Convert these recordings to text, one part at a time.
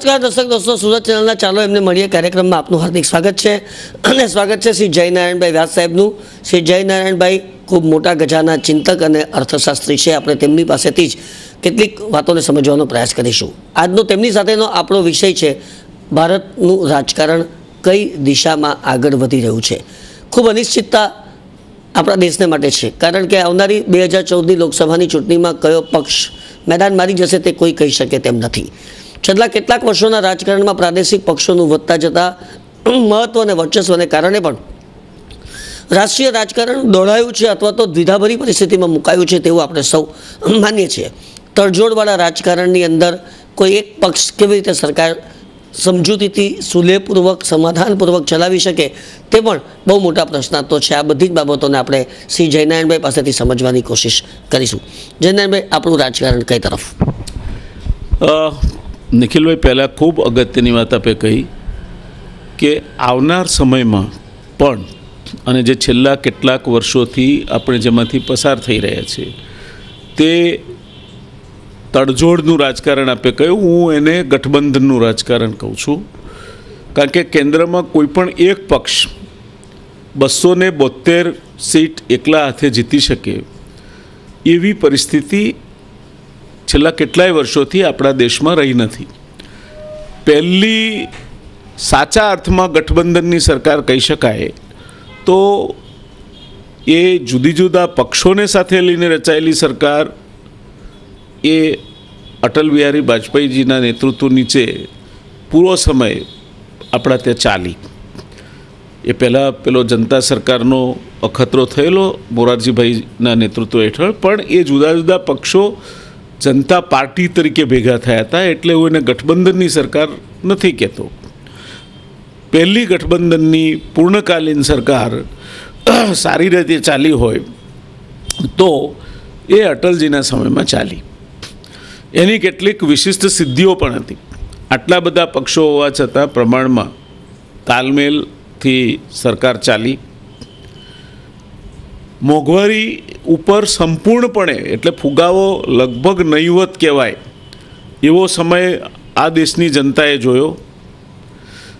નમસ્કાર દર્શક દોસ્તો, સુરત ચેનલના ચાલો એમને મળીએ કાર્યક્રમમાં. આપનું હાર્દિક સ્વાગત છે. અને સ્વાગત છે શ્રી જયનારાયણભાઈ વ્યાસ સાહેબનું. શ્રી જયનારાયણભાઈ ખૂબ મોટા ગજાના ચિંતક અને અર્થશાસ્ત્રી છે. આપણે તેમની પાસેથી જ કેટલીક વાતોને સમજવાનો પ્રયાસ કરીશું. આજનો તેમની સાથેનો આપણો વિષય છે, ભારતનું રાજકારણ કઈ દિશામાં આગળ વધી રહ્યું છે. ખૂબ અનિશ્ચિતતા આપણા દેશને માટે છે. કારણ કે આવનારી બે હજાર ચૌદની લોકસભાની ચૂંટણીમાં કયો પક્ષ મેદાન મારી જશે તે કોઈ કહી શકે તેમ નથી. છેલ્લા કેટલાક વર્ષોના રાજકારણમાં પ્રાદેશિક પક્ષોનું વધતા જતા મહત્વ અને વર્ચસ્વને કારણે પણ રાષ્ટ્રીય રાજકારણ દોડાયું છે અથવા તો દ્વિધાભરી પરિસ્થિતિમાં મુકાયું છે તેવું આપણે સૌ માનીએ છીએ. તડજોડવાળા રાજકારણની અંદર કોઈ એક પક્ષ કેવી રીતે સરકાર સમજૂતીથી સુલેહપૂર્વક સમાધાનપૂર્વક ચલાવી શકે તે પણ બહુ મોટા પ્રશ્નાર્થો છે. આ બધી જ બાબતોને આપણે શ્રી જયનારાયણભાઈ પાસેથી સમજવાની કોશિશ કરીશું. જયનારાયણભાઈ, આપણું રાજકારણ કઈ તરફ? નિખિલભાઈ પહેલાં ખૂબ અગત્યની વાત આપે કહી કે આવનાર સમયમાં પણ અને જે છેલ્લા કેટલાક વર્ષોથી આપણે જેમાંથી પસાર થઈ રહ્યા છીએ, તે તડજોડનું રાજકારણ આપે કહ્યું હું એને ગઠબંધનનું રાજકારણ કહું છું. કારણ કે કેન્દ્રમાં કોઈ પણ એક પક્ષ બસો બોતેર સીટ એકલા હાથે જીતી શકે એવી પરિસ્થિતિ છેલ્લા કેટલાય વર્ષોથી આપણા દેશમાં રહી નથી. પહેલી સાચા અર્થમાં ગઠબંધનની સરકાર કહી શકાય તો એ જુદી જુદા પક્ષોને સાથે લઈને રચાયેલી સરકાર, એ અટલ બિહારી વાજપેયીજીના નેતૃત્વ નીચે પૂરો સમય આપણા ત્યાં ચાલી. એ પહેલાં પેલો જનતા સરકારનો અખતરો થયેલો મોરારજીભાઈના નેતૃત્વ હેઠળ, પણ એ જુદા જુદા પક્ષો જનતા પાર્ટી તરીકે ભેગા થયા હતા એટલે હું એને ગઠબંધનની સરકાર નથી કહેતો. પહેલી ગઠબંધનની પૂર્ણકાલીન સરકાર સારી રીતે ચાલી હોય તો એ અટલજીના સમયમાં ચાલી. એની કેટલીક વિશિષ્ટ સિદ્ધિઓ પણ હતી. આટલા બધા પક્ષો હોવા છતાં પ્રમાણમાં તાલમેલથી સરકાર ચાલી. મોંઘવારી ઉપર સંપૂર્ણપણે, એટલે ફુગાવો લગભગ નહીવત કહેવાય, એવો સમય આ દેશની જનતાએ જોયો.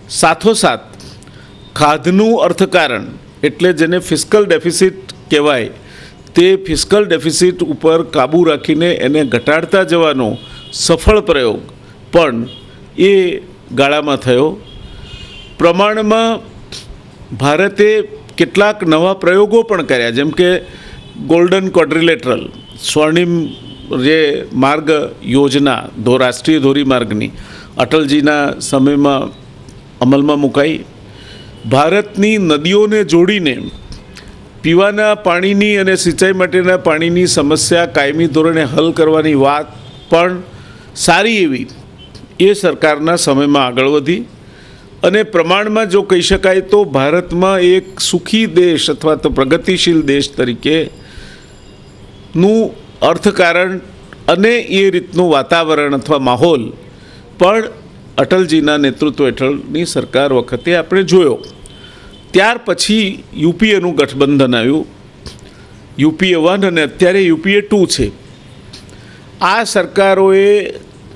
સાથોસાથ, ખાધનું અર્થકારણ, એટલે જેને ફિસ્કલ ડેફિસિટ કહેવાય, તે ફિસ્કલ ડેફિસિટ ઉપર કાબૂ રાખીને એને ઘટાડતા જવાનો સફળ પ્રયોગ પણ એ ગાળામાં થયો. પ્રમાણમાં ભારતે કેટલાક નવા પ્રયોગો પણ કર્યા, જેમ કે ગોલ્ડન ક્વોડ્રિલેટરલ સ્વર્ણિમ જે માર્ગ યોજના, ધો, રાષ્ટ્રીય ધોરીમાર્ગની અટલજીના સમયમાં અમલમાં મુકાઈ. ભારતની નદીઓને જોડીને પીવાના પાણીની અને સિંચાઈ માટેના પાણીની સમસ્યા કાયમી ધોરણે હલ કરવાની વાત પણ સારી એવી એ સરકારના સમયમાં આગળ વધી. અને પ્રમાણમાં જો કહી શકાય તો ભારતમાં એક સુખી દેશ અથવા તો પ્રગતિશીલ દેશ તરીકે નું અર્થકારણ અને એ રીતનું વાતાવરણ અથવા માહોલ પણ અટલજીના નેતૃત્વ હેઠળની સરકાર વખતે આપણે જોયો. ત્યાર પછી યુપીએનું ગઠબંધન આવ્યું. યુપીએ વન અને અત્યારે યુપીએ ટુ છે. આ સરકારોએ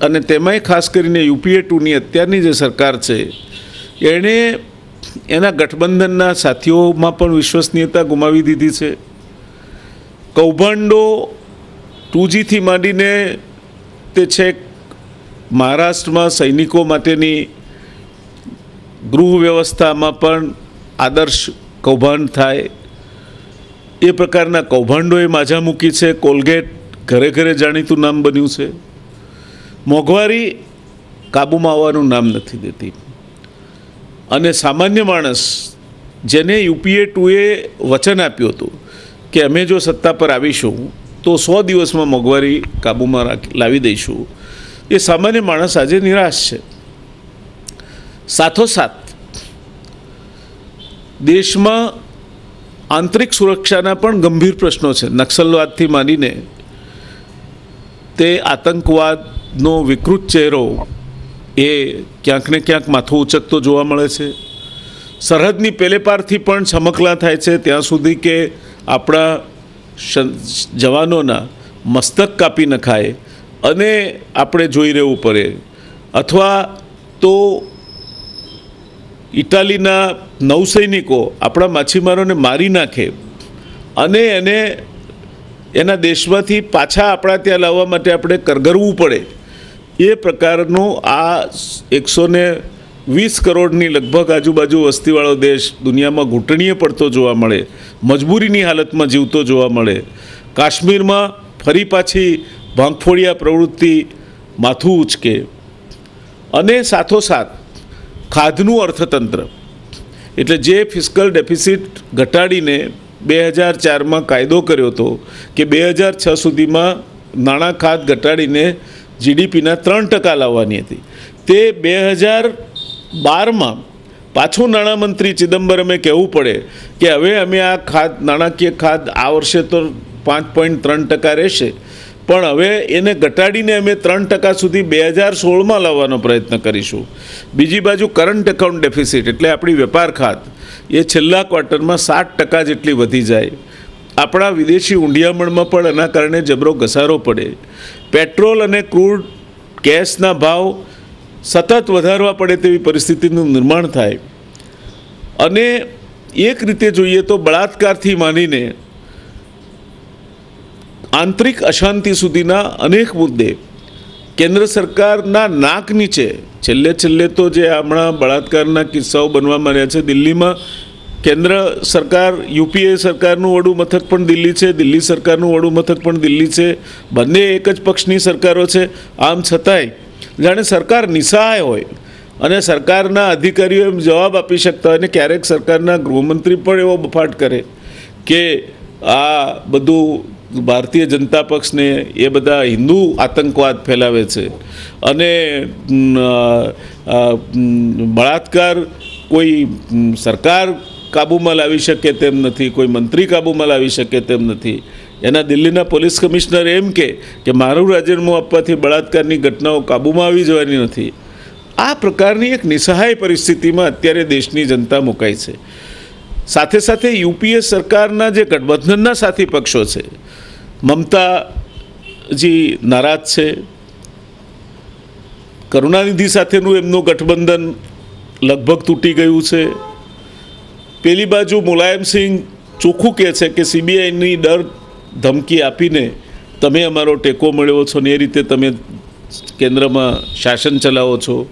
અને તેમાંય ખાસ કરીને યુપીએ ટુની અત્યારની જે સરકાર છે એણે એના ગઠબંધનના સાથીઓમાં પણ વિશ્વસનીયતા ગુમાવી દીધી છે. કૌભાંડો ટુજીથી માંડીને તે છેક મહારાષ્ટ્રમાં સૈનિકો માટેની ગૃહ વ્યવસ્થામાં પણ આદર્શ કૌભાંડ થાય. એ પ્રકારના કૌભાંડોએ માજા મૂકી છે. કોલગેટ ઘરે ઘરે જાણીતું નામ બન્યું છે. મોંઘવારી કાબૂમાં આવવાનું નામ નથી દેતી. અને સામાન્ય માણસ જેને યુપીએ ટુએ વચન આપ્યું હતું કે અમે જો સત્તા પર આવીશું, તો સો દિવસમાં મોંઘવારી કાબૂમાં લાવી દઈશું. એ સામાન્ય માણસ આજે નિરાશ છે. સાથોસાથ, દેશમાં આંતરિક સુરક્ષાના પણ ગંભીર પ્રશ્નો છે. નક્સલવાદથી માંડીને તે આતંકવાદનો વિકૃત ચહેરો એ ક્યાંક ને ક્યાંક માથું ઉચકતો જોવા મળે છે. સરહદની પેલે પારથી પણ છમકલા થાય છે. ત્યાં સુધી કે આપણા જવાનોના મસ્તક કાપી નખાય અને આપણે જોઈ રહેવું પડે. અથવા તો ઇટાલીના નૌસૈનિકો આપણા માછીમારોને મારી નાખે અને એને એના દેશમાંથી પાછા આપણા ત્યાં લાવવા માટે આપણે કરગરવું પડે. એ પ્રકારનું આ એકસો ને વીસ કરોડની લગભગ આજુબાજુ વસ્તીવાળો દેશ દુનિયામાં ઘૂંટણીએ પડતો જોવા મળે, મજબૂરીની હાલતમાં જીવતો જોવા મળે. કાશ્મીરમાં ફરી પાછી ભાંગફોડિયા પ્રવૃત્તિ માથું ઉચકે. અને સાથોસાથ ખાધનું અર્થતંત્ર. એટલે જે ફિસ્કલ ડેફિસિટ ઘટાડીને બે હજાર ચારમાં કાયદો કર્યો હતો કે બે હજાર છ સુધીમાં નાણાં ખાત ઘટાડીને જીડીપીના ત્રણ ટકા લાવવાની હતી. તે બે હજાર બારમાં પાછું નાણામંત્રી ચિદમ્બરમે કહેવું પડે કે હવે અમે આ ખાદ, નાણાકીય ખાદ આ વર્ષે તો પાંચ પોઈન્ટ ત્રણ ટકા રહેશે. પણ હવે એને ઘટાડીને અમે ત્રણ ટકા સુધી બે હજાર સોળમાં લાવવાનો પ્રયત્ન કરીશું. બીજી બાજુ કરંટ એકાઉન્ટ ડેફિસિટ એટલે આપણી વેપાર ખાત, એ છેલ્લા ક્વાર્ટરમાં સાત ટકા જેટલી વધી જાય. આપણા વિદેશી ઊંડિયામણમાં પણ એના કારણે જબરો ઘસારો પડે. પેટ્રોલ અને ક્રૂડ ગેસના ભાવ સતત વધારવા પડે તેવી પરિસ્થિતિનું નિર્માણ થાય. અને એક રીતે જોઈએ તો બળાત્કારથી માનીને આંતરિક અશાંતિ સુધીના અનેક મુદ્દે કેન્દ્ર સરકારના નાક નીચે છેલ્લે છેલ્લે તો જે હમણાં બળાત્કારના કિસ્સાઓ બનવા માંડ્યા છે, દિલ્હીમાં કેન્દ્ર સરકાર, યુપીએ સરકારનું વડું મથક પણ દિલ્હી છે, દિલ્હી સરકારનું વડું મથક પણ દિલ્હી છે. બંને એક જ પક્ષની સરકારો છે. આમ છતાંય, જાણે સરકાર નિસહાય હોય અને સરકારના અધિકારીઓ એમ જવાબ આપી શકતા હોય અને ક્યારેક સરકારના ગૃહમંત્રી પણ એવો બફાટ કરે કે આ બધું ભારતીય જનતા પક્ષને એ બધા હિન્દુ આતંકવાદ ફેલાવે છે. અને બળાત્કાર કોઈ સરકાર કાબૂમાં લાવી શકે તેમ નથી, કોઈ મંત્રી કાબૂમાં લાવી શકે તેમ નથી. એના દિલ્હીના પોલીસ કમિશનર એમ કે કે મારું રાજીનામું આપવાથી બળાત્કારની ઘટનાઓ કાબૂમાં આવી જવાની નથી. આ પ્રકારની એક નિસહાય પરિસ્થિતિમાં અત્યારે દેશની જનતા મુકાઈ છે. સાથે સાથે યુપીએ સરકારના જે ગઠબંધનના સાથી પક્ષો છે, મમતાજી નારાજ છે. કરુણાનિધિ સાથેનું એમનું ગઠબંધન લગભગ તૂટી ગયું છે. પેલી બાજુ મુલાયમસિંહ ચોખ્ખું કહે છે કે સીબીઆઈની ડર ધમકી આપીને તમે અમારો ટેકો મળ્યો છો ને એ રીતે તમે કેન્દ્રમાં શાસન ચલાવો છો.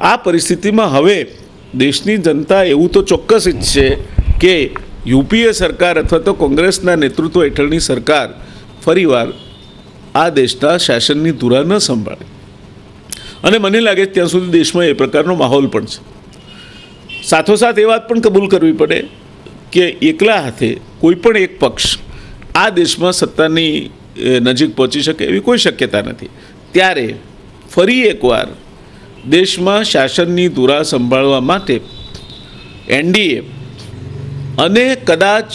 આ પરિસ્થિતિમાં હવે દેશની જનતા એવું તો ચોક્કસ ઈચ્છે કે યુપીએ સરકાર અથવા તો કોંગ્રેસના નેતૃત્વ હેઠળની સરકાર ફરીવાર આ દેશના શાસનની ધુરા ન સંભાળે. અને મને લાગે ત્યાં સુધી દેશમાં એ પ્રકારનો માહોલ પણ છે. સાથોસાથ એ વાત પણ કબૂલ કરવી પડે કે એકલા હાથે કોઈ પણ એક પક્ષ આ દેશમાં સત્તાની નજીક પહોંચી શકે એવી કોઈ શક્યતા નથી. ત્યારે ફરી એકવાર દેશમાં શાસનની ધુરા સંભાળવા માટે એનડીએ અને કદાચ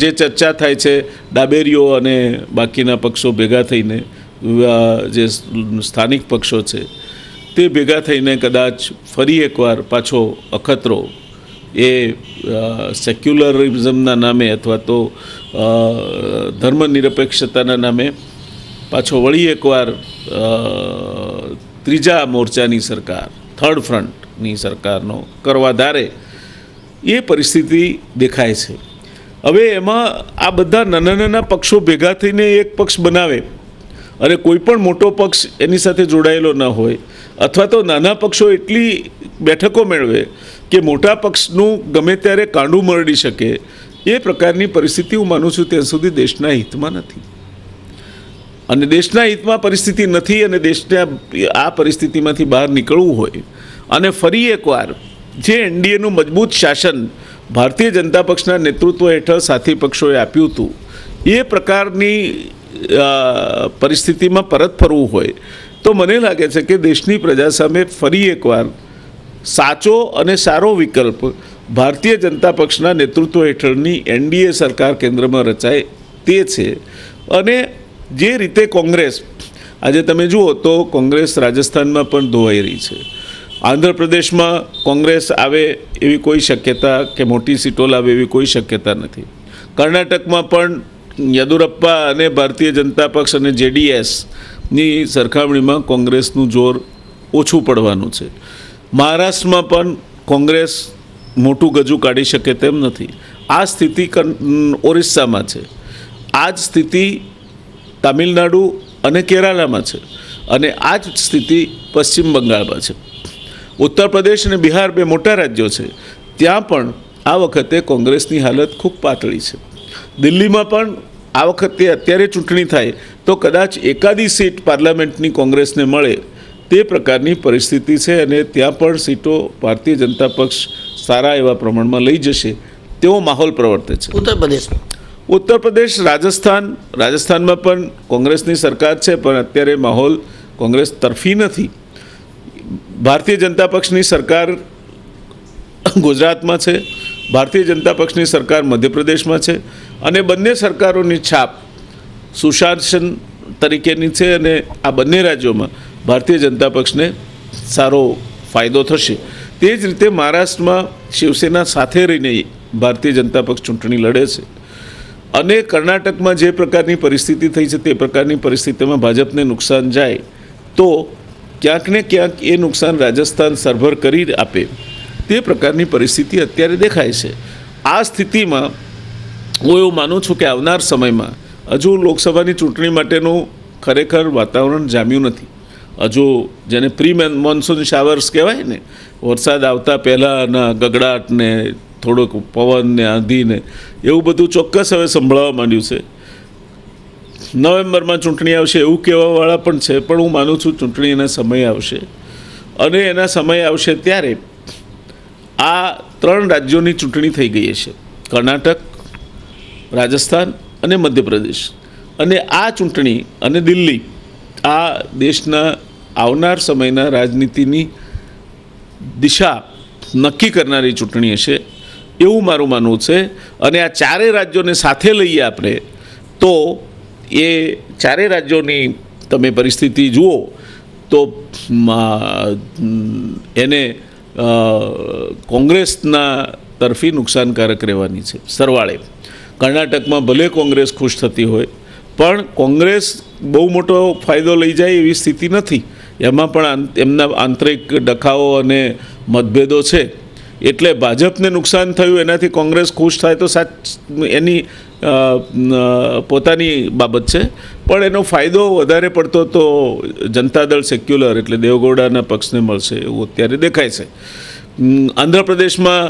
જે ચર્ચા થાય છે, ડાબેરીઓ અને બાકીના પક્ષો ભેગા થઈને જે સ્થાનિક પક્ષો છે તે ભેગા થઈને કદાચ ફરી એકવાર પાછો અખતરો એ સેક્યુલરિઝમના નામે અથવા તો ધર્મનિરપેક્ષતાના નામે પાછો વળી એકવાર ત્રીજા મોરચાની સરકાર થર્ડ ફ્રન્ટની સરકારનો કરવા ધારે એ પરિસ્થિતિ દેખાય છે. હવે એમાં આ બધા નાના નાના પક્ષો ભેગા થઈને એક પક્ષ બનાવે અને કોઈ પણ મોટો પક્ષ એની સાથે જોડાયેલો ન હોય, અથવા તો નાના પક્ષો એટલી બેઠકો મેળવે કે મોટા પક્ષનું ગમે ત્યારે કાંડું મરડી શકે, એ પ્રકારની પરિસ્થિતિ હું માનું છું ત્યાં સુધી દેશના હિતમાં નથી. અને દેશના હિતમાં પરિસ્થિતિ નથી અને દેશને આ- પરિસ્થિતિમાંથી બહાર નીકળવું હોય, અને ફરી એકવાર જે એનડીએનું મજબૂત શાસન ભારતીય જનતા પક્ષના નેતૃત્વ હેઠળ સાથી પક્ષોએ આપ્યું હતું, એ પ્રકારની પરિસ્થિતિમાં પરત ફરવું હોય, તો મને લાગે છે કે દેશની પ્રજા સામે ફરી એકવાર સાચો અને સારો વિકલ્પ ભારતીય જનતા પક્ષના નેતૃત્વ હેઠળની એનડીએ સરકાર કેન્દ્રમાં રચાય તે છે. અને જે રીતે કોંગ્રેસ, આજે તમે જુઓ તો કોંગ્રેસ રાજસ્થાનમાં પણ ધોવાઈ રહી છે. આંધ્રપ્રદેશમાં કોંગ્રેસ આવે એવી કોઈ શક્યતા કે મોટી સીટો લાવે એવી કોઈ શક્યતા નથી. કર્ણાટકમાં પણ યદુરપ્પા અને ભારતીય જનતા પક્ષ અને જેડીએસની સરખામણીમાં કોંગ્રેસનું જોર ઓછું પડવાનું છે. મહારાષ્ટ્રમાં પણ કોંગ્રેસ મોટું ગજુ કાઢી શકે તેમ નથી. આ સ્થિતિ ઓરિસ્સામાં છે. આ જ સ્થિતિ તામિલનાડુ અને કેરાલામાં છે અને આ જ સ્થિતિ પશ્ચિમ બંગાળમાં છે. ઉત્તર પ્રદેશ અને બિહાર બે મોટા રાજ્યો છે. ત્યાં પણ આ વખતે કોંગ્રેસની હાલત ખૂબ પાતળી છે. દિલ્હીમાં પણ આ વખતે અત્યારે ચૂંટણી થાય તો કદાચ એકાદી સીટ પાર્લામેન્ટની કોંગ્રેસને મળે તે પ્રકારની પરિસ્થિતિ છે અને ત્યાં પણ સીટો ભારતીય જનતા પક્ષ સારા એવા પ્રમાણમાં લઈ જશે તેવો માહોલ પ્રવર્તે છે. ઉત્તર પ્રદેશમાં ઉત્તર પ્રદેશ રાજસ્થાન રાજસ્થાનમાં પણ કોંગ્રેસની સરકાર છે પણ અત્યારે માહોલ કોંગ્રેસ તરફી નથી. ભારતીય જનતા પક્ષની સરકાર ગુજરાતમાં છે ભારતીય જનતા પક્ષની સરકાર મધ્યપ્રદેશમાં છે અને બંને સરકારોની છાપ સુશાસન તરીકેની છે અને આ બંને રાજ્યોમાં ભારતીય જનતા પક્ષને સારો ફાયદો થશે. તે જ રીતે મહારાષ્ટ્રમાં શિવસેના સાથે રહીને ભારતીય જનતા પક્ષ ચૂંટણી લડે છે. અને કર્ણાટકમાં જે પ્રકારની પરિસ્થિતિ થઈ છે તે પ્રકારની પરિસ્થિતિમાં ભાજપને નુકસાન જાય તો ક્યાંક ને ક્યાંક એ નુકસાન રાજસ્થાન સરભર કરી આપે. તે પ્રકારની પરિસ્થિતિ અત્યારે દેખાય છે. આ સ્થિતિમાં હું એવું માનું છું કે આવનાર સમયમાં હજુ લોકસભાની ચૂંટણી માટેનું ખરેખર વાતાવરણ જામ્યું નથી. હજુ જેને પ્રી મોન્સૂન શાવર્સ કહેવાય ને, વરસાદ આવતા પહેલાંના ગગડાટને, થોડોક પવનને, આંધીને, એવું બધું ચોક્કસ હવે સંભળાવા માંડ્યું છે. નવેમ્બરમાં ચૂંટણી આવશે એવું કહેવાવાળા પણ છે, પણ હું માનું છું ચૂંટણીના સમય આવશે. અને એના સમય આવશે ત્યારે આ ત્રણ રાજ્યોની ચૂંટણી થઈ ગઈ છે કર્ણાટક, રાજસ્થાન અને મધ્યપ્રદેશ. અને આ ચૂંટણી અને દિલ્હી આ દેશના આવનાર સમયના રાજનીતિની દિશા નક્કી કરનારી ચૂંટણી હશે એવું મારું માનવું છે. અને આ ચારેય રાજ્યોને સાથે લઈએ આપણે, તો એ ચારેય રાજ્યોની તમે પરિસ્થિતિ જુઓ તો એને કોંગ્રેસના તરફી નુકસાનકારક રહેવાની છે, સરવાળે. કર્ણાટકમાં ભલે કોંગ્રેસ ખુશ થતી હોય, પણ કોંગ્રેસ બહુ મોટો ફાયદો લઈ જાય એવી સ્થિતિ નથી. એમાં પણ એમના આંતરિક ડખાઓ અને મતભેદો છે. એટલે ભાજપને નુકસાન થયું, એનાથી કોંગ્રેસ ખુશ થાય તો સાચ, એની પોતાની બાબત છે. પણ એનો ફાયદો વધારે પડતો તો જનતા દળ સેક્યુલર એટલે દેવગૌડાના પક્ષને મળશે એવું અત્યારે દેખાય છે. આંધ્રપ્રદેશમાં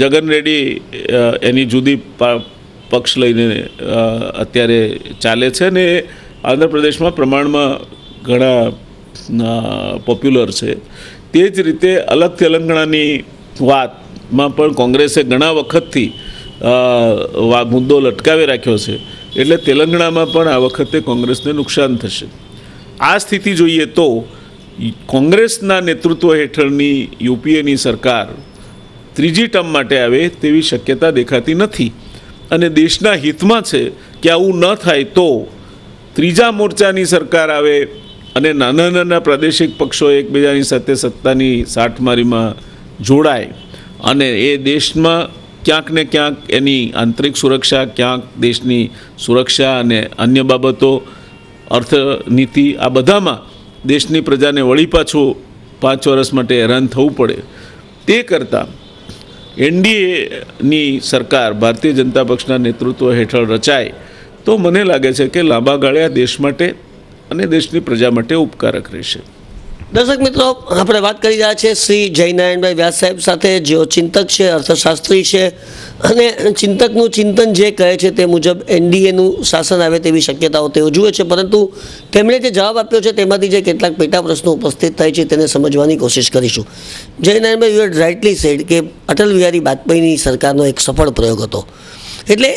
જગન રેડ્ડી એની જુદી પક્ષ લઈને અત્યારે ચાલે છે ને આંધ્રપ્રદેશમાં પ્રમાણમાં ઘણા પોપ્યુલર છે. તે જ રીતે અલગ તેલંગાણાની વાતમાં પણ કોંગ્રેસે ઘણા વખતથી મુદ્દો લટકાવી રાખ્યો છે. એટલે તેલંગણામાં પણ આ વખતે કોંગ્રેસને નુકસાન થશે. આ સ્થિતિ જોઈએ તો કોંગ્રેસના નેતૃત્વ હેઠળની યુપીએની સરકાર ત્રીજી ટર્મ માટે આવે તેવી શક્યતા દેખાતી નથી. અને દેશના હિતમાં છે કે આવું ન થાય તો ત્રીજા મોરચાની સરકાર આવે અને નાના નાના પ્રાદેશિક પક્ષો એકબીજાની સાથે સત્તાની સાઠમારીમાં જોડાય. અને એ દેશમાં ક્યાંક ને ક્યાંક એની આંતરિક સુરક્ષા, ક્યાંક દેશની સુરક્ષા અને અન્ય બાબતો, અર્થનીતિ, આ બધામાં દેશની પ્રજાને વળી પાછું પાંચ વર્ષ માટે હેરાન થવું પડે. તે કરતાં એનડીએની સરકાર, ભારતીય જનતા પક્ષના નેતૃત્વ હેઠળ રચાય, તો મને લાગે છે કે લાંબા ગાળે આ દેશ માટે અને દેશની પ્રજા માટે ઉપકારક રહેશે. દર્શક મિત્રો, આપણે વાત કરી રહ્યા છીએ શ્રી જયનારાયણભાઈ વ્યાસ સાહેબ સાથે, જેઓ ચિંતક છે, અર્થશાસ્ત્રી છે અને ચિંતકનું ચિંતન જે કહે છે તે મુજબ એનડીએનું શાસન આવે તેવી શક્યતાઓ તેઓ જુએ છે. પરંતુ તેમણે જે જવાબ આપ્યો છે તેમાંથી જે કેટલાક પેટા પ્રશ્નો ઉપસ્થિત થાય છે તેને સમજવાની કોશિશ કરીશું. જયનારાયણભાઈ યુ રાઇટલી સેડ કે અટલ બિહારી વાજપેયીની સરકારનો એક સફળ પ્રયોગ હતો. એટલે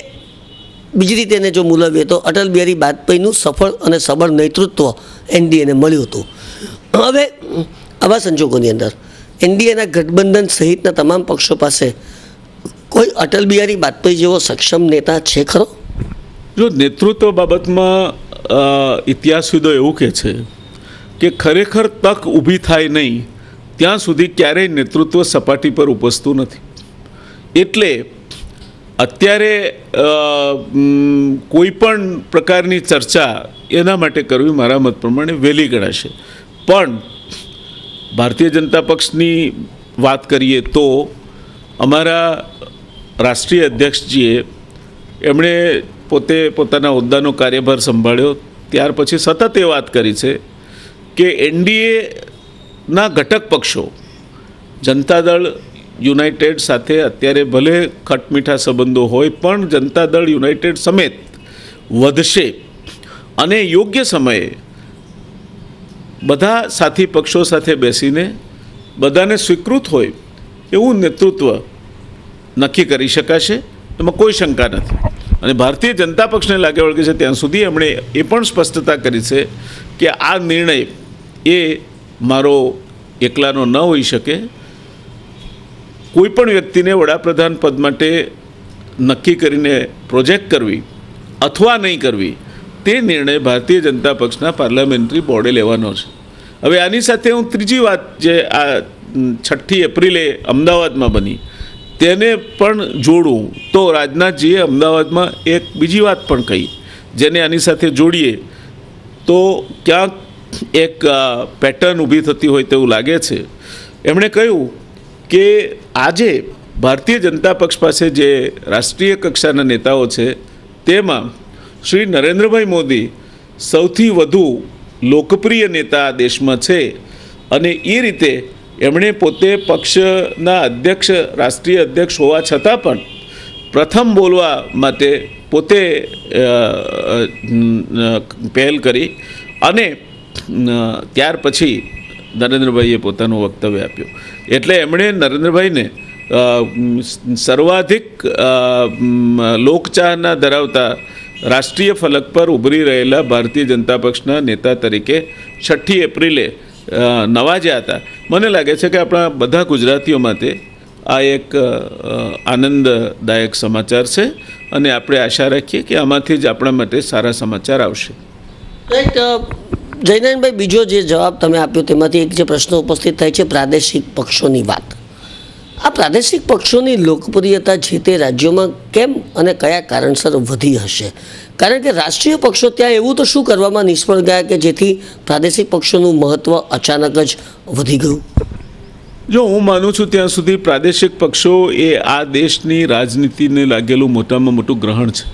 બીજી રીતે એને જો મૂલવીએ તો અટલ બિહારી વાજપેયીનું સફળ અને સબળ નેતૃત્વ એનડીએને મળ્યું હતું. હવે, આવા સંજોગોની અંદર, એનડીએના ગઠબંધન સહિતના તમામ પક્ષો પાસે કોઈ અટલ બિહારી વાજપેયી જેવો સક્ષમ નેતા છે ખરો? જો નેતૃત્વ બાબતમાં ઇતિહાસ ઇતિહાસવિદો એવું કહે છે કે ખરેખર તક ઊભી થાય નહીં, ત્યાં સુધી ક્યારેય નેતૃત્વ સપાટી પર ઉપસતું નથી. એટલે અત્યારે કોઈ પણ પ્રકારની ચર્ચા એના માટે કરવી મારા મત પ્રમાણે વહેલી ગણાશે. પણ ભારતીય જનતા પક્ષની વાત કરીએ તો અમારા રાષ્ટ્રીય અધ્યક્ષજીએ એમણે પોતે પોતાના હોદ્દાનો કાર્યભાર સંભાળ્યો. ત્યાર પછી સતત એ વાત કરી છે કે એનડીએના ઘટક પક્ષો, જનતા દળ યુનાઇટેડ સાથે અત્યારે ભલે ખટમીઠા સંબંધો હોય, પણ જનતા દળ યુનાઇટેડ સમેત વધશે. અને યોગ્ય સમયે બધા સાથી પક્ષો સાથે બેસીને બધાને સ્વીકૃત હોય એવું નેતૃત્વ નક્કી કરી શકાશે, એમાં કોઈ શંકા નથી. અને ભારતીય જનતા પક્ષને લાગે વળગે છે ત્યાં સુધી એમણે એ પણ સ્પષ્ટતા કરી છે કે આ નિર્ણય એ મારો એકલાનો ન હોઈ શકે કોઈ પણ વ્યક્તિને વડાપ્રધાન પદ માટે નક્કી કરીને પ્રોજેક્ટ કરવી અથવા નહીં કરવી, તે નિર્ણય ભારતીય જનતા પક્ષના પાર્લામેન્ટરી બોર્ડે લેવાનો છે. હવે આની સાથે હું ત્રીજી વાત જે આ છઠ્ઠી એપ્રિલે અમદાવાદમાં બની, તેને પણ જોડું. તો રાજનાથજીએ અમદાવાદમાં એક બીજી વાત પણ કહી, જેને આની સાથે જોડીએ. તો ક્યાંક એક પેટર્ન ઊભી થતી હોય તેવું લાગે છે. એમણે કહ્યું કે આજે ભારતીય જનતા પક્ષ પાસે જે રાષ્ટ્રીય કક્ષાના નેતાઓ છે, તેમાં શ્રી નરેન્દ્રભાઈ મોદી સૌથી વધુ લોકપ્રિય નેતા દેશમાં છે. અને એ રીતે એમણે પોતે પક્ષના અધ્યક્ષ, રાષ્ટ્રીય અધ્યક્ષ હોવા છતાં પણ પ્રથમ બોલવા માટે પોતે પહેલ કરી. અને ત્યાર પછી નરેન્દ્રભાઈએ પોતાનું વક્તવ્ય આપ્યું. એટલે એમણે નરેન્દ્રભાઈને સર્વાધિક લોકચાહના ધરાવતા રાષ્ટ્રીય ફલક પર ઉભરી રહેલા ભારતીય જનતા પક્ષના નેતા તરીકે છઠ્ઠી એપ્રિલે નવાજ્યા હતા. મને લાગે છે કે આપણા બધા ગુજરાતીઓ માટે આ એક આનંદદાયક સમાચાર છે અને આપણે આશા રાખીએ કે આમાંથી જ આપણા માટે સારા સમાચાર આવશે. રાઈટ જયનારાયણભાઈ બીજો જે જવાબ તમે આપ્યો તેમાંથી એક જે પ્રશ્ન ઉપસ્થિત થાય છે પ્રાદેશિક પક્ષોની વાત. આ પ્રાદેશિક પક્ષોની લોકપ્રિયતા જે તે રાજ્યોમાં કેમ અને કયા કારણસર વધી હશે? કારણ કે રાષ્ટ્રીય પક્ષો ત્યાં એવું તો શું કરવામાં નિષ્ફળ ગયા કે જેથી પ્રાદેશિક પક્ષોનું મહત્ત્વ અચાનક જ વધી ગયું? જો હું માનું છું ત્યાં સુધી પ્રાદેશિક પક્ષો એ આ દેશની રાજનીતિને લાગેલું મોટામાં મોટું ગ્રહણ છે.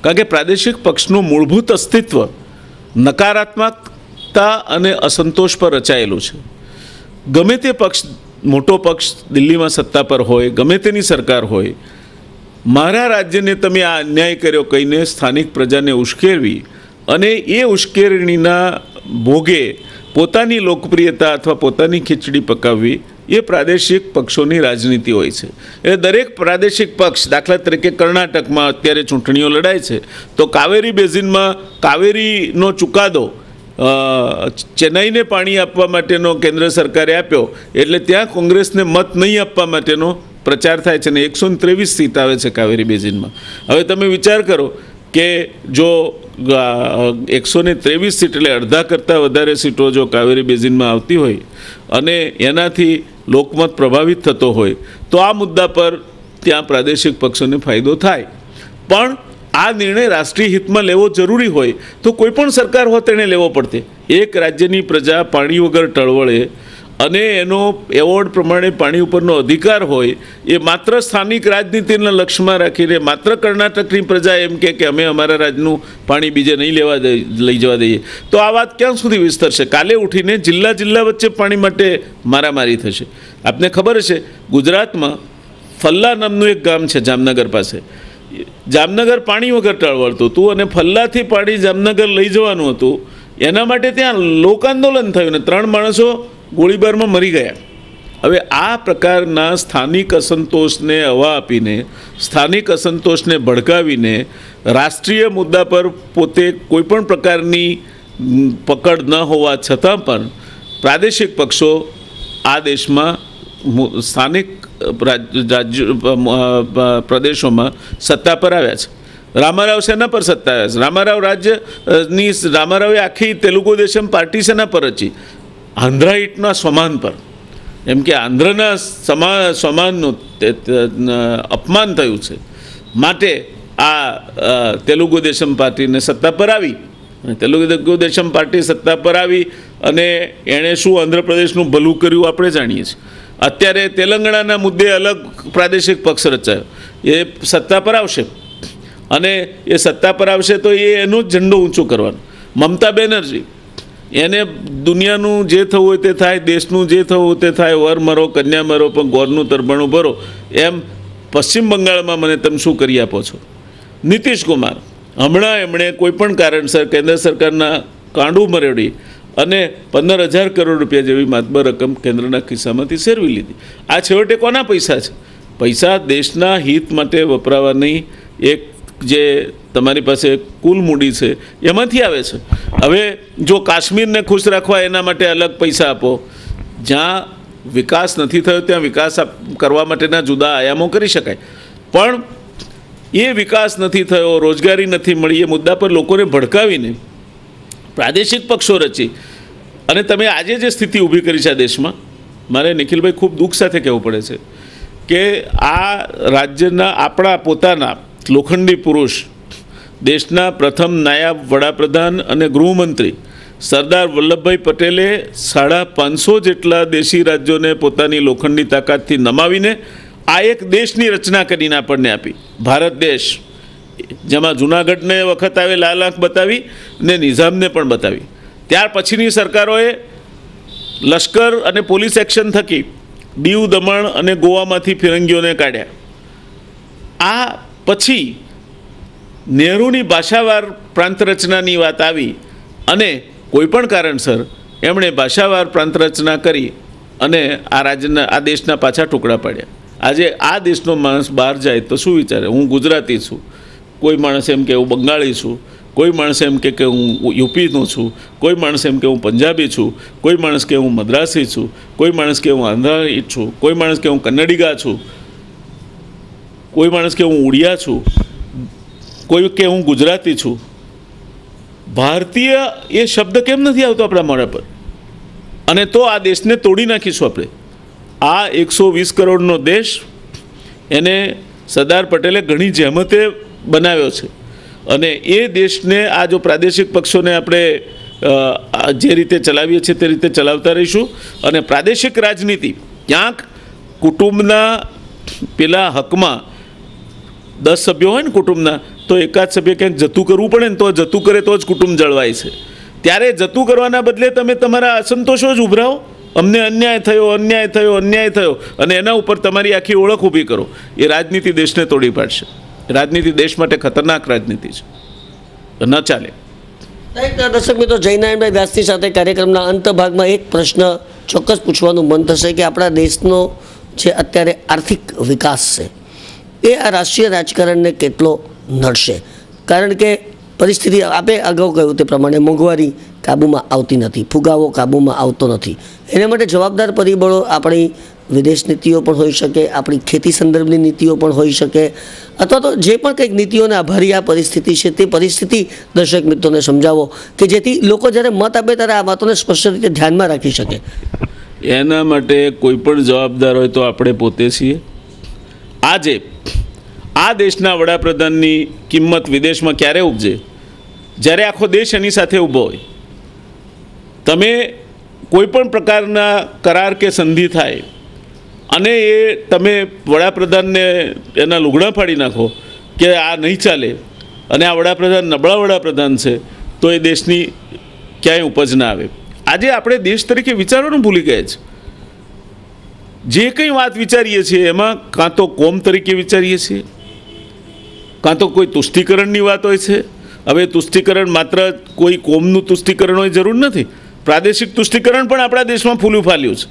કારણ કે પ્રાદેશિક પક્ષનું મૂળભૂત અસ્તિત્વ નકારાત્મકતા અને અસંતોષ પર રચાયેલું છે. ગમે તે પક્ષ, મોટો પક્ષ દિલ્હીમાં સત્તા પર હોય, ગમે તેની સરકાર હોય, મારા રાજ્યને તમે આ અન્યાય કર્યો કહીને સ્થાનિક પ્રજાને ઉશ્કેરવી અને એ ઉશ્કેરણીના ભોગે પોતાની લોકપ્રિયતા અથવા પોતાની ખીચડી પકાવવી એ પ્રાદેશિક પક્ષોની રાજનીતિ હોય છે. એટલે દરેક પ્રાદેશિક પક્ષ, દાખલા તરીકે કર્ણાટકમાં અત્યારે ચૂંટણીઓ લડાય છે, તો કાવેરી બેઝિનમાં કાવેરીનો ચુકાદો ચેન્નાઈને ચેન્નઈને પાણી આપવા માટેનો કેન્દ્ર સરકારે આપ્યો, એટલે ત્યાં કોંગ્રેસને મત નહીં આપવા માટેનો પ્રચાર થાય છે ને એકસો ત્રેવીસ સીટ આવે છે કાવેરી બેઝિનમાં. હવે તમે વિચાર કરો કે જો એકસો ને ત્રેવીસ સીટ એટલે અડધા કરતાં વધારે સીટો જો કાવેરી બેઝિનમાં આવતી હોય, અને એનાથી લોકમત પ્રભાવિત થતો હોય, તો આ મુદ્દા પર ત્યાં પ્રાદેશિક પક્ષોને ફાયદો થાય. પણ આ નિર્ણય રાષ્ટ્રીય હિતમાં લેવો જરૂરી હોય, તો કોઈ પણ સરકાર હોત, તેણે લેવો પડતે. એક રાજ્યની પ્રજા પાણી વગર ટળવળે અને એનો એવોર્ડ પ્રમાણે પાણી ઉપરનો અધિકાર હોય, એ માત્ર સ્થાનિક રાજનીતિના લક્ષ્યમાં રાખીને, માત્ર કર્ણાટકની પ્રજા એમ કે અમે અમારા રાજનું પાણી બીજે નહીં લેવા લઈ જવા દઈએ. તો આ વાત ક્યાં સુધી વિસ્તરશે કાલે ઉઠીને જિલ્લા જિલ્લા વચ્ચે પાણી માટે મારામારી થશે. આપને ખબર હશે ગુજરાતમાં ફલ્લા નામનું એક ગામ છે જામનગર પાસે. જામનગર પાણી વગર ટળવળતું હતું અને ફલ્લાથી પાણી જામનગર લઈ જવાનું હતું. એના માટે ત્યાં લોક આંદોલન થયું ને ત્રણ માણસો ગોળીબારમાં મરી ગયા. હવે આ પ્રકારના સ્થાનિક અસંતોષને હવા આપીને, સ્થાનિક અસંતોષને ભડકાવીને રાષ્ટ્રીય મુદ્દા પર પોતે કોઈપણ પ્રકારની પકડ ન હોવા છતાં પણ પ્રાદેશિક પક્ષો આ દેશમાં સ્થાનિક રાજ્ય પ્રદેશોમાં સત્તા પર આવ્યા છે. રામારાવ સેના પર સત્તા આવ્યા છે. રામારાવ રાજ્યની, રામારાવે આખી તેલુગુ દેશમ પાર્ટી સેના પર રચી. આંધ્રાઇટના સમાન પર. એમ કે આંધ્રના સમા સમાનનું અપમાન થયું છે. માટે આ તેલુગુ દેશમ પાર્ટીને સત્તા પર આવી. તેલુગુ દેશમ પાર્ટી સત્તા પર આવી અને એણે શું આંધ્રપ્રદેશનું ભલું કર્યું આપણે જાણીએ છીએ. અત્યારે તેલંગાણાના મુદ્દે અલગ પ્રાદેશિક પક્ષ રચાયો. એ સત્તા પર આવશે. અને એ સત્તા પર આવશે તો એ એનો જ ઝંડો ઊંચો કરવાનો. મમતા બેનર્જી એને દુનિયાનું જે થવું હોય તે થાય, દેશનું જે થવું તે થાય, વર મરો, કન્યા મરો, પણ ગોરનું તરબણું ભરો. એમ પશ્ચિમ બંગાળમાં મને તમે શું કરી આપો છો? નીતિશ કુમાર, હમણાં એમણે કોઈપણ કારણસર કેન્દ્ર સરકારના કાંડું મરેડી અને પંદર હજાર કરોડ રૂપિયા જેવી માતબર રકમ કેન્દ્રના ખિસ્સામાંથી શેરવી લીધી. આ છેવટે કોના પૈસા છે? પૈસા દેશના હિત માટે વપરાવાની એક જે તમારી પાસે કુલ મૂડી છે, એમાંથી આવે છે. હવે જો કાશ્મીરને ખુશ રાખવા એના માટે અલગ પૈસા આપો, જ્યાં વિકાસ નથી થયો, ત્યાં વિકાસ કરવા માટેના જુદા આયામો કરી શકાય. પણ એ વિકાસ નથી થયો, રોજગારી નથી મળી, એ મુદ્દા પર લોકોને ભડકાવીને પ્રાદેશિક પક્ષો રચી. અને તમે આજે જે સ્થિતિ ઊભી કરી છે આ દેશમાં, મારે નિખિલભાઈ ખૂબ દુઃખ સાથે કહેવું પડે છે કે આ રાજ્યના આપણા પોતાના લોખંડી પુરુષ, દેશના પ્રથમ નાયબ વડાપ્રધાન અને ગૃહમંત્રી સરદાર વલ્લભભાઈ પટેલે સાડા પાંચસો જેટલા દેશી રાજ્યોને પોતાની લોખંડી તાકાતથી નમાવીને આ એક દેશની રચના કરીને આપણને આપી. ભારત દેશ, જેમાં જુનાગઢને વખત આવે લાલ આંખ બતાવી ને નિઝામને પણ બતાવી. ત્યાર પછીની સરકારોએ લશ્કર અને પોલીસ એક્શન થકી દીવ દમણ અને ગોવામાંથી ફિરંગીઓને કાઢ્યા. આ પછી નહેરુની ભાષાવાર પ્રાંત રચનાની વાત આવી અને કોઈપણ કારણસર એમણે ભાષાવાર પ્રાંત રચના કરી અને આ રાજ્યના, આ દેશના પાછા ટુકડા પાડ્યા. આજે આ દેશનો માણસ બહાર જાય તો શું વિચારે? હું ગુજરાતી છું. કોઈ માણસ એમ કે હું બંગાળી છું. કોઈ માણસ એમ કે હું યુપીનો છું. કોઈ માણસ એમ કે હું પંજાબી છું. કોઈ માણસ કે હું મદ્રાસી છું. કોઈ માણસ કે હું આંધ્રાઈ છું. કોઈ માણસ કે હું કન્નડિગા છું. કોઈ માણસ કે હું ઉડિયા છું, કોઈ કે હું ગુજરાતી છું, ભારતીય એ શબ્દ કેમ નથી આવતો આપણા મોઢા પર? અને તો આ દેશને તોડી નાખીશું આપણે. આ એકસો વીસ કરોડનો દેશ એને સરદાર પટેલે ઘણી જહેમતે બનાવ્યો છે. અને એ દેશને આ જો પ્રાદેશિક પક્ષોને આપણે જે રીતે ચલાવીએ છીએ તે રીતે ચલાવતા રહીશું. અને પ્રાદેશિક રાજનીતિ ક્યાંક કુટુંબના પેલા હકમાં દસ સભ્યો હોય ને કુટુંબના, તો એકાદ સભ્ય ક્યાંક જતું કરવું પડે ને તો જતું કરે તો જ કુટુંબ જળવાય છે. ત્યારે જતું કરવાના બદલે તમે તમારા અસંતોષો જ ઉભરાવો. અમને અન્યાય થયો અન્યાય થયો અન્યાય થયો. અને એના ઉપર તમારી આખી ઓળખ ઊભી કરો. એ રાજનીતિ દેશને તોડી પાડશે. રાજનીતિ દેશ માટે ખતરનાક રાજનીતિ છે. ન ચાલે. દર્શક મિત્રો જયનારાયણભાઈ વ્યાસની સાથે કાર્યક્રમના અંત ભાગમાં એક પ્રશ્ન ચોક્કસ પૂછવાનું મન થશે કે આપણા દેશનો જે અત્યારે આર્થિક વિકાસ છે એ આ રાષ્ટ્રીય રાજકારણને કેટલો નડશે? કારણ કે પરિસ્થિતિ આપે અગાઉ કહ્યું તે પ્રમાણે મોંઘવારી કાબૂમાં આવતી નથી, ફુગાવો કાબૂમાં આવતો નથી. એના માટે જવાબદાર પરિબળો આપણી વિદેશ નીતિઓ પણ હોઈ શકે, આપણી ખેતી સંદર્ભની નીતિઓ પણ હોઈ શકે, અથવા તો જે પણ કંઈક નીતિઓને આભારી આ પરિસ્થિતિ છે તે પરિસ્થિતિ, દર્શક મિત્રોને સમજાવો, કે જેથી લોકો જ્યારે મત આપે ત્યારે આ વાતોને સ્પષ્ટ રીતે ધ્યાનમાં રાખી શકે. એના માટે કોઈ પણ જવાબદાર હોય તો આપણે પોતે છીએ. આજે આ દેશના વડાપ્રધાનની કિંમત વિદેશમાં ક્યારે ઉપજે? જ્યારે આખો દેશ એની સાથે ઊભો હોય. તમે કોઈપણ પ્રકારના કરાર કે સંધિ થાય અને એ તમે વડાપ્રધાનને એના લુગડા ફાડી નાખો કે આ નહીં ચાલે અને આ વડાપ્રધાન નબળા વડાપ્રધાન છે, તો એ દેશની ક્યાંય ઉપજ ના આવે. આજે આપણે દેશ તરીકે વિચારવાનું ભૂલી ગયા છે. જે કંઈ વાત વિચારીએ છીએ એમાં કાં તો કોમ તરીકે વિચારીએ છીએ? કાં તો કોઈ તુષ્ટિકરણની વાત હોય છે? હવે તુષ્ટિકરણ માત્ર કોઈ કોમનું તુષ્ટિકરણ હોય જરૂર નથી. પ્રાદેશિક તુષ્ટિકરણ પણ આપણા દેશમાં ફૂલું ફાલ્યું છે.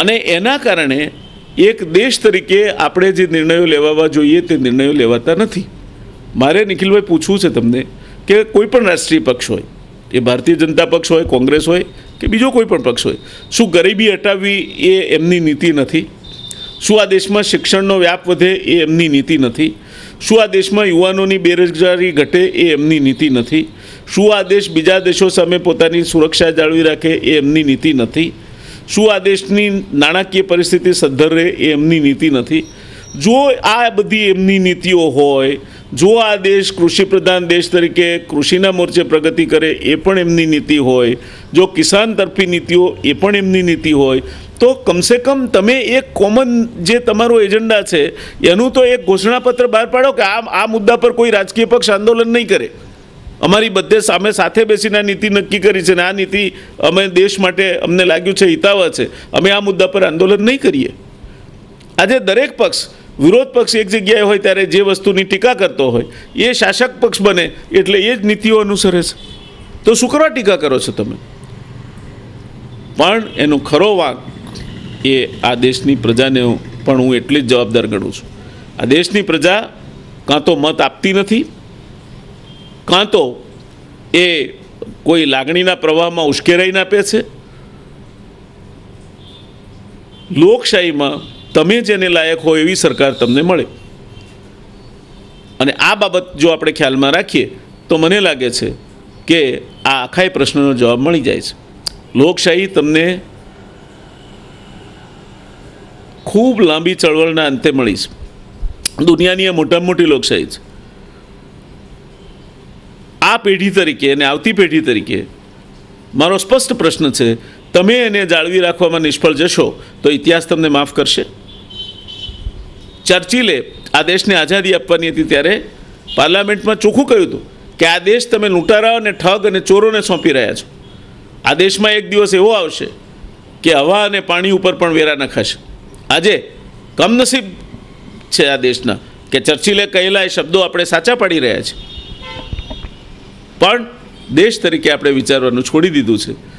અને એના કારણે એક દેશ તરીકે આપણે જે નિર્ણયો લેવાવા જોઈએ તે નિર્ણયો લેવાતા નથી. મારે નિખિલભાઈ પૂછવું છે તમને કે કોઈ પણ રાષ્ટ્રીય પક્ષ હોય, એ ભારતીય જનતા પક્ષ હોય, કોંગ્રેસ હોય કે બીજો કોઈ પણ પક્ષ હોય, શું ગરીબી હટાવવી એ એમની નીતિ નથી? શું આ દેશમાં શિક્ષણનો વ્યાપ વધે એ એમની નીતિ નથી? શું આ દેશમાં યુવાનોની બેરોજગારી ઘટે એ એમની નીતિ નથી? શું આ દેશ બીજા દેશો સામે પોતાની સુરક્ષા જાળવી રાખે એ એમની નીતિ નથી? શું આ દેશની નાણાકીય પરિસ્થિતિ સદ્ધર રહે એ એમની નીતિ નથી? જો આ બધી એમની નીતિઓ હોય જો આ દેશ કૃષિ પ્રધાન દેશ તરીકે કૃષિના મોરચે પ્રગતિ કરે, એ પણ એમની નીતિ હોય. જો કિસાન તરફી નીતિઓ, એ પણ એમની નીતિ હોય. તો કમસે કમ તમે એક કોમન જે તમારો એજન્ડા છે, એનું તો એક ઘોષણાપત્ર બહાર પાડો કે આ આ મુદ્દા પર કોઈ રાજકીય પક્ષ આંદોલન નહીં કરે. અમારી બધે સામે સાથે બેસીને આ નીતિ નક્કી કરી છે અને આ નીતિ અમે દેશ માટે અમને લાગ્યું છે, હિતાવહ છે. અમે આ મુદ્દા પર આંદોલન નહીં કરીએ. આજે દરેક પક્ષ વિરોધ પક્ષ એક જગ્યાએ હોય ત્યારે જે વસ્તુની ટીકા કરતો હોય, એ શાસક પક્ષ બને એટલે એ જ નીતિઓ અનુસરે છે. તો શું કરવા ટીકા કરો છો તમે? પણ એનો ખરો વાંક એ આ દેશની પ્રજાને પણ હું એટલી જ જવાબદાર ગણું છું. આ દેશની પ્રજા કાં તો મત આપતી નથી, કાં તો એ કોઈ લાગણીના પ્રવાહમાં ઉશ્કેરાઈને આપે છે. લોકશાહીમાં તમે જેને લાયક હો એવી સરકાર તમને મળે. અને આ બાબત જો આપણે ખ્યાલમાં રાખીએ, તો મને લાગે છે કે આ આખાય પ્રશ્નનો જવાબ મળી જાય છે. લોકશાહી તમને ખૂબ લાંબી ચળવળના અંતે મળી છે. દુનિયાની આ મોટામાં મોટી લોકશાહી છે. આ પેઢી તરીકે અને આવતી પેઢી તરીકે મારો સ્પષ્ટ પ્રશ્ન છે, તમે એને જાળવી રાખવામાં નિષ્ફળ જશો તો ઇતિહાસ તમને માફ કરશે? ચર્ચિલે આ દેશને આઝાદી આપવાની હતી ત્યારે પાર્લામેન્ટમાં ચોખ્ખું કહ્યું હતું કે આ દેશ તમે લૂંટારાઓ અને ઠગ અને ચોરોને સોંપી રહ્યા છો. આ દેશમાં એક દિવસ એવો આવશે કે હવા અને પાણી ઉપર પણ વેરા નખાશે આજે કમનસીબ છે આ દેશના કે ચર્ચિલે કહેલા એ શબ્દો આપણે સાચા પાડી રહ્યા છે. પણ દેશ તરીકે આપણે વિચારવાનું છોડી દીધું છે.